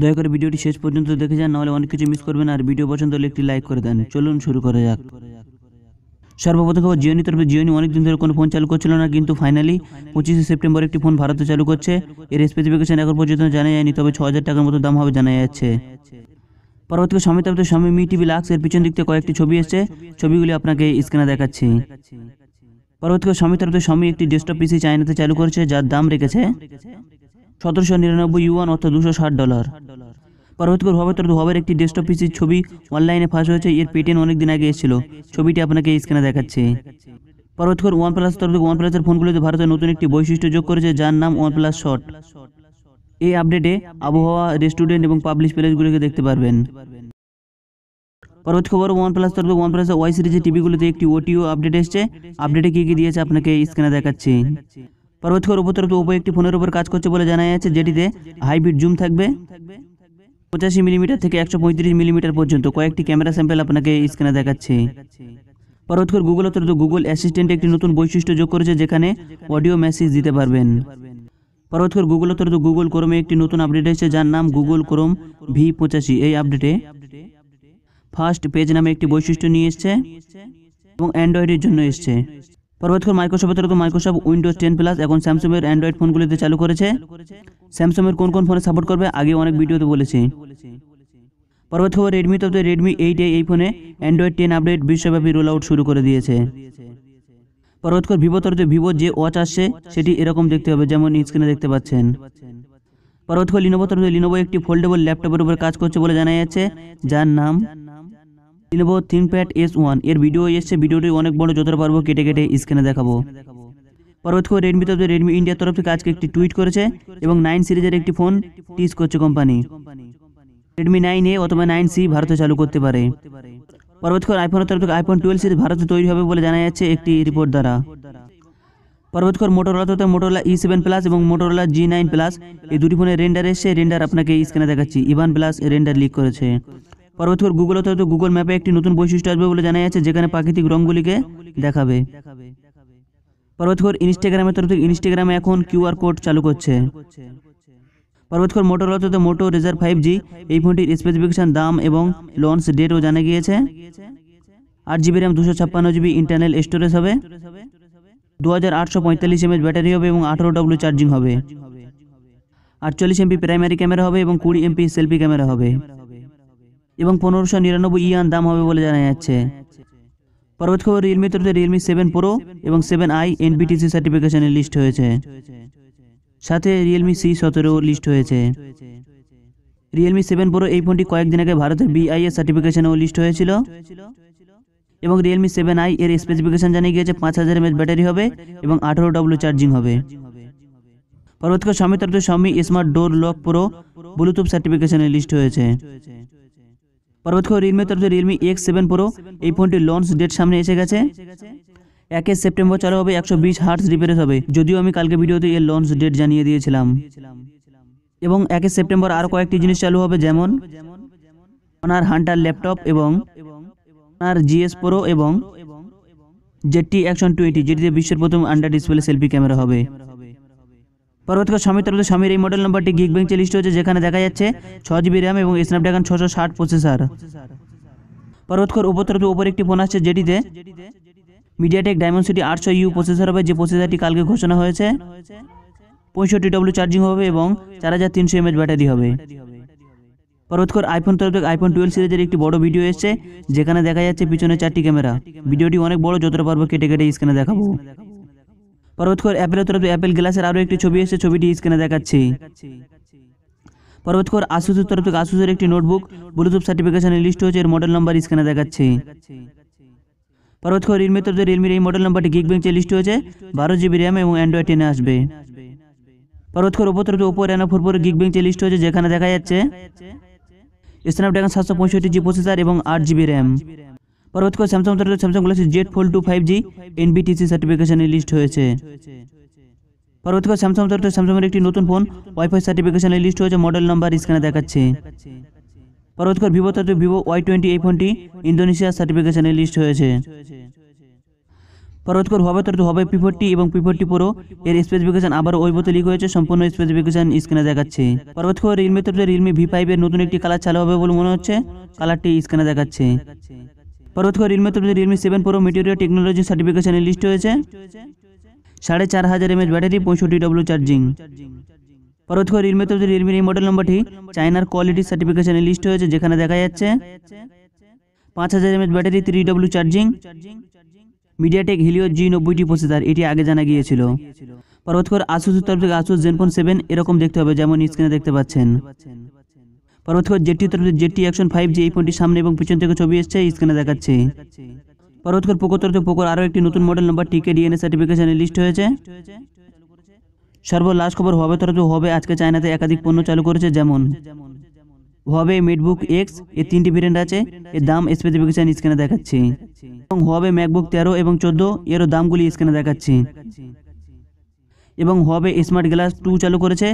দয়া করে ভিডিওটি শেষ পর্যন্ত দেখে যান, নাহলে অনেক কিছু মিস করবেন আর ভিডিও পছন্দ হলে একটি লাইক করে দেন। চলুন শুরু করা যাক। সর্বপ্রথম খবর, জিওনি তরফে জিওনি অনেকদিন ধরে কোনো ফোন চালু করছিল না, কিন্তু ফাইনালি পঁচিশে সেপ্টেম্বর একটি ফোন ভারতে চালু করছে। এর স্পেসিফিকেশন এখন পর্যন্ত জানা যায়নি, তবে ছ হাজার টাকার মতো দাম হবে জানা যাচ্ছে। পরবর্তী স্বামী তরফে স্বামী মি টিভি লাক্স এর পিছন দিক থেকে কয়েকটি ছবি এসেছে। ছবিগুলি আপনাকে স্ক্রিনে দেখাচ্ছি। পরবর্তী স্বামী তরফে স্বামী একটি ডেস্কটপ পিসি চাইনাতে চালু করেছে, যার দাম রেখেছে সতেরোশো নিরানব্বই ইউয়ান, অর্থাৎ দুশো ষাট ডলার। পরবর্তীকার হবে তরফ হবের একটি ডেস্কটপ পিসির ছবি অনলাইনে ফাঁস হয়েছে, এর পেটেন অনেক দিন আগে এসেছিল। ছবিটি আপনাকে স্ক্রিনে দেখাচ্ছে। পরবর্তীকার ওয়ান প্লাস তরফ থেকে ওয়ান প্লাসের ফোনগুলিতে ভারতে নতুন একটি বৈশিষ্ট্য যোগ করেছে, যার নাম ওয়ান প্লাস শট এই আপডেটে আবহাওয়া, রেস্টুরেন্ট এবং পাবলিশ প্লেসগুলিকে দেখতে পারবেন। পরবর্তী খবর ওয়ান প্লাস তরফে ওয়ান প্লাস ওয়াই সিরিজের টিভিগুলিতে একটি ওটিও আপডেট এসেছে। আপডেটে কী কী দিয়েছে আপনাকে স্ক্রিনে দেখাচ্ছি। তরফে ওপো একটি ফোনের উপর কাজ করছে বলে জানা যাচ্ছে, যেটিতে হাইব্রিড জুম থাকবে। পঁচাশি মিলিমিটার থেকে একশো পঁয়ত্রিশ মিলিমিটার পর্যন্ত কয়েকটি ক্যামেরা স্যাম্পেল আপনাকে স্ক্রিনে দেখাচ্ছে। পরবর্তী গুগল তরফে গুগল অ্যাসিস্ট্যান্ট একটি নতুন বৈশিষ্ট্য যোগ করেছে, যেখানে অডিও মেসেজ দিতে পারবেন। পরবর্তী গুগল তরফে গুগল ক্রোমে একটি নতুন আপডেট এসেছে, যার নাম গুগল ক্রোম ভি পঁচাশি। এই আপডেটে ফার্স্ট পেজ নামে একটি বৈশিষ্ট্য নিয়ে এসছে এবং অ্যান্ড্রয়েডের জন্য এসছে। পরবর্তী মাইক্রোসফটের তরফে মাইক্রোসফট উইন্ডোজ টেন প্লাস এখন স্যামসংয়ের অ্যান্ড্রয়েড ফোনগুলিতে চালু করেছে। স্যামসংয়ের কোন কোন ফোনে সাপোর্ট করবে আগে অনেক ভিডিওতে বলেছি। পরবর্তী খবর রেডমি তরফে রেডমি এইট এই ফোনে অ্যান্ড্রয়েড টেন আপডেট বিশ্বব্যাপী রোল আউট শুরু করে দিয়েছে। পরবর্তী ভিভো তরফে ভিভো যে ওয়াচ আসছে, সেটি এরকম দেখতে হবে যেমন স্ক্রিনে দেখতে পাচ্ছেন। পরবর্তী লিনোভো তরফে লিনোভো একটি ফোল্ডেবল ল্যাপটপের উপর কাজ করছে বলে জানা যাচ্ছে, যার নাম লিনোভো থিংপ্যাড এস ওয়ানের ভিডিও এসছে ভিডিওটি অনেক বড় যতটা পারব কেটে কেটে স্ক্রিনে দেখাবো। পরবর্তী রেডমি তরফে রেডমি ইন্ডিয়ার তরফ থেকে আজকে একটি টুইট করেছে এবং নাইন সিরিজের একটি ফোন টিজ করছে কোম্পানি রেডমি নাইন এ অথবা নাইন সি ভারতে চালু করতে পারে। পরবর্তী আইফোনের তরফ থেকে আইফোন টুয়েলভ সিরিজ ভারতে তৈরি হবে বলে জানা যাচ্ছে একটি রিপোর্ট দ্বারা। পরবর্তী মোটরোলা তথা মোটরোলা ই সেভেন প্লাস এবং মোটরোলা জি নাইন প্লাস এই দুটি ফোনের রেন্ডার এসছে রেন্ডার আপনাকে স্ক্রিনে দেখাচ্ছি। ইভান প্লাস রেন্ডার লিক করেছে। পরবর্তী গুগল তথা গুগল ম্যাপে একটি নতুন বৈশিষ্ট্য আসবে বলে জানা যাচ্ছে যেখানে প্রাকৃতিক রঙগুলিকে দেখাবে। পরবর্তী ইনস্টাগ্রামের তরফ থেকে ইনস্টাগ্রামে এখন কিউআর কোড চালু করছে। পরবর্তী মোটরোলা তথা মোটো রেজার ফাইভ জি এই ফোনটির স্পেসিফিকেশন দাম এবং লঞ্চ ডেটও জানা গিয়েছে। আট জিবি র্যাম দুশো ছাপ্পান্ন জিবি ইন্টারনাল স্টোরেজ হবে। দু হাজার আটশো পঁয়তাল্লিশ এমএচ ব্যাটারি হবে এবং আঠারো ডব্লিউ চার্জিং হবে। আটচল্লিশ এমপি প্রাইমারি ক্যামেরা হবে এবং কুড়ি এমপি সেলফি ক্যামেরা হবে। এবং পনেরোশো নিরানব্বই ইয়ান দাম হবে বলে জানা যাচ্ছে। পরবর্তী খবর রিয়েলমি তরফে রিয়েলমি সেভেন প্রো এবং সেভেন আই এনবিটিসি সার্টিফিকেশনের লিস্ট হয়েছে। সাথে রিয়েলমি সি সতেরো লিস্ট হয়েছে। রিয়েলমি সেভেন প্রো এই ফোনটি কয়েকদিন আগে ভারতের বিআইএস সার্টিফিকেশনেও লিস্ট হয়েছিল এবং রিয়েলমি সেভেন আই এর স্পেসিফিকেশন জানিয়ে গিয়েছে পাঁচ হাজার এমএচ ব্যাটারি হবে এবং আঠারো ডব্লিউ চার্জিং হবে। পরবর্তী স্বামী তরফে স্বামী smart door lock pro bluetooth সার্টিফিকেশনে list হয়েছে। পরবর্তী রিয়েলমি তরফে রিয়েলমি এক্স সেভেন প্রো এই ফোনটির লঞ্চ ডেট সামনে এসে গেছে। একে সেপ্টেম্বর চালু হবে একশো বিশ হার্টস রিপেয়ারেস হবে। যদিও আমি কালকে ভিডিওতে এর লঞ্চ ডেট জানিয়ে দিয়েছিলাম। এবং একে সেপ্টেম্বর আরও কয়েকটি জিনিস চালু হবে, যেমন ওনার হান্টার ল্যাপটপ এবং ওনার জিএস প্রো এবং জেটটি অ্যাকশন টোয়েন্টি যেটিতে বিশ্বের প্রথম আন্ডার ডিসপ্লে সেলফি ক্যামেরা হবে। পরবর্তীকাল স্বামী তরফে স্বামীর এই মডেল নাম্বারটি গিগ ব্যাংক লিস্ট হয়েছে, যেখানে দেখা যাচ্ছে ছ জিবি র্যাম এবং স্ন্যাপড্রাগন ছশো ষাট প্রসেসর পরবর্তীকার উপর তরফে উপর একটি ফোন আসছে, যেটিতে মিডিয়াটেক ডায়মন্ডসিটি আটশো ইউ প্রসেসর হবে, যে প্রসেসরটি কালকে ঘোষণা হয়েছে। পঁয়ষট্টি ডব্লিউ চার্জিং হবে এবং চার হাজার তিনশো এমএচ ব্যাটারি হবে। পরবর্তীকার আইফোন তরফ আইফোন টুয়েলভ সিরিজের একটি বড় ভিডিও এসছে, যেখানে দেখা যাচ্ছে পিছনে চারটি ক্যামেরা। ভিডিওটি অনেক বড়, যতটা পারব কেটে কেটে স্ক্রিনে দেখাবো। পরবর্তীকার অ্যাপেলের তরফে অ্যাপেল গ্লাসের আরও একটি ছবি এসেছে, ছবিটি স্ক্রিনে দেখাচ্ছি। পরবর্তীকার আসুসের তরফ থেকে আসুসের একটি নোটবুক ব্লুটুথ সার্টিফিকেশনের লিস্ট হয়েছে, এর মডেল নাম্বার স্ক্রিনে দেখাচ্ছি। পরবর্তীকার রিয়েলমি তরফে রিয়েলমির এই মডেল নাম্বারটি গিগ বেঞ্চে লিস্ট হয়েছে, বারো জিবি র্যাম এবং অ্যান্ড্রয়েড টেনে আসবে। পরবর্তীকার ওপর তরফে ওপো রেনো ফোর ফোর গিগ বেঞ্চে লিস্ট হয়েছে, যেখানে দেখা যাচ্ছে স্ন্যাপড্রাগন সাতশো পঁয়ষট্টি জি প্রসেসর এবং আট জিবি র্যাম পরবর্তীকার স্যামসাং তরফে Samsung Galaxy Z Fold two five G NBTC সার্টিফিকেশনে list হয়েছে। পরবর্তীকার স্যামসাং তরফে স্যামসাংয়ের একটি নতুন ফোন ওয়াইফাই সার্টিফিকেশনে লিস্ট হয়েছে মডেল নাম্বার স্ক্রিনে দেখাচ্ছে। পরবর্তীকার ভিভো তরফে ভিভো ওয়াই টোয়েন্টি এই ফোনটি ইন্দোনেশিয়া সার্টিফিকেশনে লিস্ট হয়েছে। পরবর্তী হবে তত হবে পিফোরটি এবং পিফোরটি প্রো এর স্পেসিফিকেশন আবার ওই লিক হয়েছে, সম্পূর্ণ স্পেসিফিকেশন স্ক্রিনে দেখাচ্ছে। পরবর্তী খবর রিয়েলমি তরফে রিয়েলমি ভি ফাইভের নতুন একটি কালার চালু হবে বলে মনে হচ্ছে কালারটি স্ক্রিনে দেখাচ্ছে। পরবর্তী রিয়েলমি তরফে Realme seven pro material technology সার্টিফিকেশনের list হয়েছে সাড়ে চার হাজার এমএচ ব্যাটারি, পঁয়ষট্টি ডব্লিউ চার্জিং পরবর্তী রিয়েলমি তরফে রিয়েলমির এই মডেল নম্বরটি চায়নার কোয়ালিটি সার্টিফিকেশনের লিস্ট হয়েছে যেখানে দেখা যাচ্ছে পাঁচ হাজার mAh battery three W charging MediaTek Helio G নব্বইটি processor এটি আগে জানা গিয়েছিল। পরবর্তী আসুস তরফ থেকে আসুস জেনফোন সেভেন এরকম দেখতে হবে, যেমন স্ক্রিনে দেখতে পাচ্ছেন। পরবর্তী জেটি তরফ জেটি অ্যাকশন ফাইভ জি এই ফোনটি সামনে এবং পিছন থেকে ছবি এসছে স্ক্রিনে দেখাচ্ছে। পরবর্তী পোকো তরফ পোকোর আরও একটি নতুন মডেল নম্বর টিকে ডিএনএ সার্টিফিকেশনের লিস্ট হয়েছে। সর্বলাস্ট খবর হবে তরফে হবে, আজকে চায়নাতে একাধিক পণ্য চালু করেছে, যেমন হবে মেটবুক এক্সের তিনটি ভেরিয়েন্ট আছে, এর দাম স্পেসিফিকেশন স্ক্রিনে দেখাচ্ছে। এবং হবে ম্যাকবুক তেরো এবং চোদ্দ, এরও দামগুলি স্ক্রিনে দেখাচ্ছে। এবং হবে স্মার্ট গ্লাস টু চালু করেছে।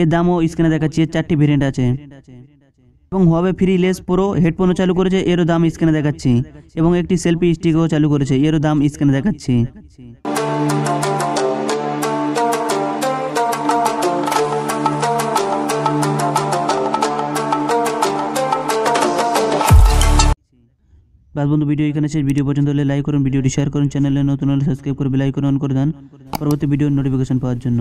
এর দামও স্ক্রিনে দেখাচ্ছে এর চারটি ভেরিয়েন্ট আছে। এবং হবে ফ্রি লেস প্রো হেডফোনও চালু করেছে, এরও দাম স্ক্রিনে দেখাচ্ছি। এবং একটি সেলফি স্টিকও চালু করেছে, এরও দাম স্ক্রিনে দেখাচ্ছে। বাস বন্ধু, ভিডিও এখানে শেষ। ভিডিও পর্যন্ত হলে লাইক করুন, ভিডিওটি শেয়ার করুন চ্যানেলে নতুন হলে সাবস্ক্রাইব করে বেল অন করে দেন। পরবর্তী ভিডিওর নোটিফিকেশন পাওয়ার জন্য।